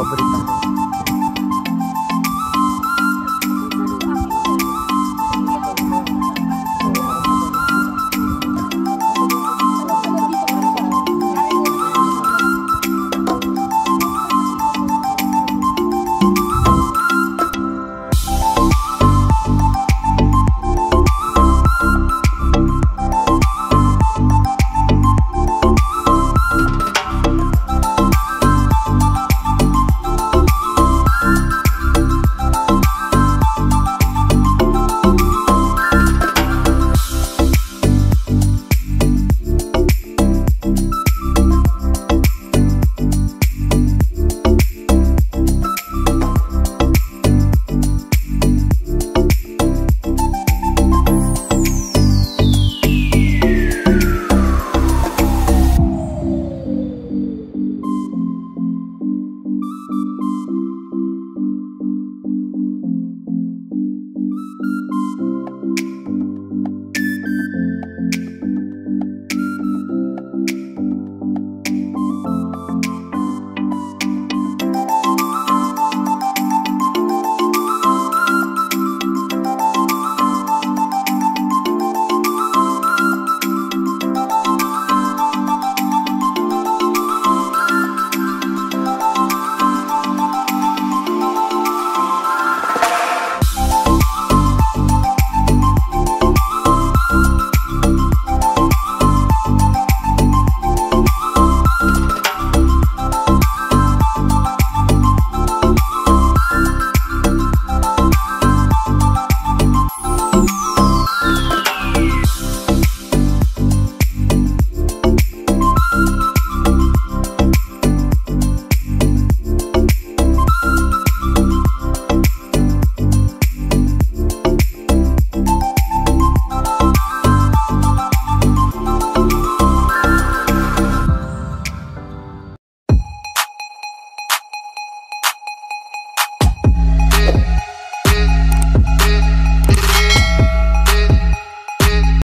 obrigado